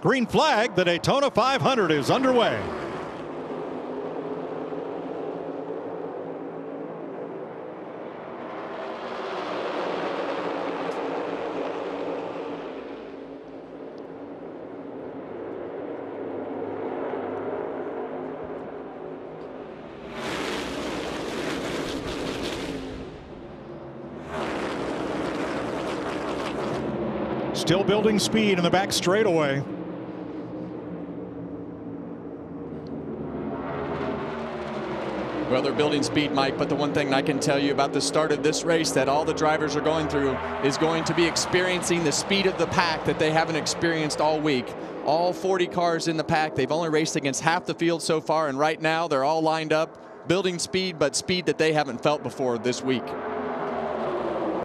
Green flag, the Daytona 500 is underway. Still building speed in the back straightaway. Well, they're building speed, Mike, but the one thing I can tell you about the start of this race that all the drivers are going through is going to be experiencing the speed of the pack that they haven't experienced all week. All 40 cars in the pack, they've only raced against half the field so far, and right now they're all lined up, building speed, but speed that they haven't felt before this week.